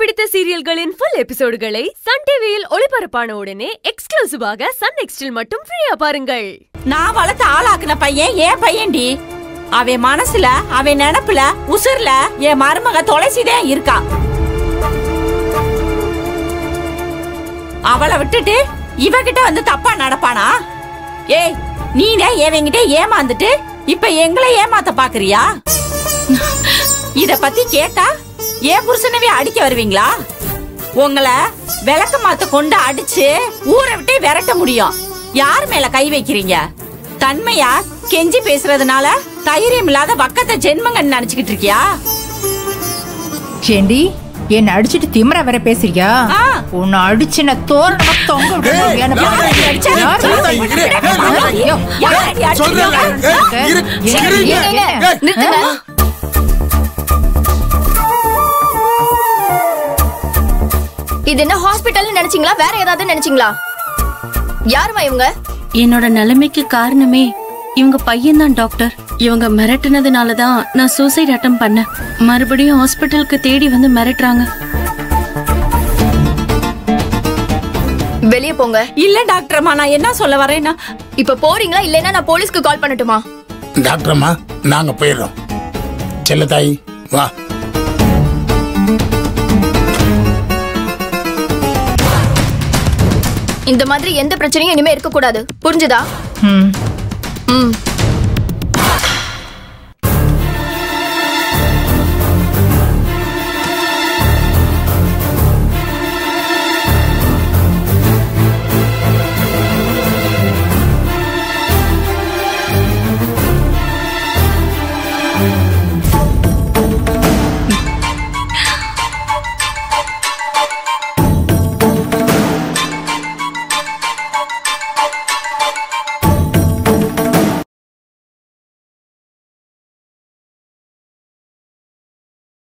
பிடித்த சீரியல்களின் full எபிசோடுகளை Sun டிவியில் ஒளிபரப்பான உடனே எக்ஸ்க்ளூசிவாக சன் நெக்ஸ்டில் மட்டும் ஃப்ரீயா பாருங்கள். நான் வளர்த்து ஆளாக்குன பையன் ஏன் பையன்டி? அவன் மனசுல அவன் நினப்புல உசுர்ல என் மருமக தொலைசிதான் இருக்கா. அவளை விட்டுட்டு இவகிட்ட வந்து தப்பா நடப்பானா? ஏய் நீனே இவங்கிட்ட ஏமாந்துட்டு இப்ப எங்களை ஏமாத்த பாக்குறியா? இத பத்தி கேட்டா ஏன் புருஷனவே அடிக்க வருவீங்களா? உங்களை விளக்க மாத்த கொண்டு அடிச்சு ஊரை விட்டு விரட்ட முடியும். யார் மேல கை வைக்கிறீங்க? தன்மையா கெஞ்சி பேசுறதுனால தைரியம் இல்லாத வக்கத்தை ஜென்மங்கன்னு நினைச்சுக்கிட்டு இருக்கியா? ஏண்டி என்ன அடிச்சிட்டு திமிர வேற பேசுறியா. உன்னை அடிச்சு நான் தோரணமா தொங்க விடணும். இது என்ன ஹாஸ்பிட்டல்னு நினைச்சீங்களா? வேற ஏதாவது நினைச்சீங்களா? யாருமா இவங்க? என்னோட நிலைமைக்கு காரணமே இவங்க பையன்தான் டாக்டர். இவங்க மிரட்டுனதுனால தான் நான் சூசைட் அட்டம் பண்ணேன். மறுபடியும் ஹாஸ்பிட்டலுக்கு தேடி வந்து மிரட்டுறாங்க. வெளியே போங்க. இல்ல டாக்டர் அம்மா நான் என்ன சொல்ல வரேன்னா இப்ப போறீங்களா இல்லைன்னா நான் போலீஸ்க்கு கால் பண்ணட்டுமா? டாக்டர் அம்மா நாங்க போயிடுறோம். செல்லத்தாய் வா. இந்த மாதிரி எந்த பிரச்சனையும் இனிமே இருக்க கூடாது புரிஞ்சுதா? ம். ம்.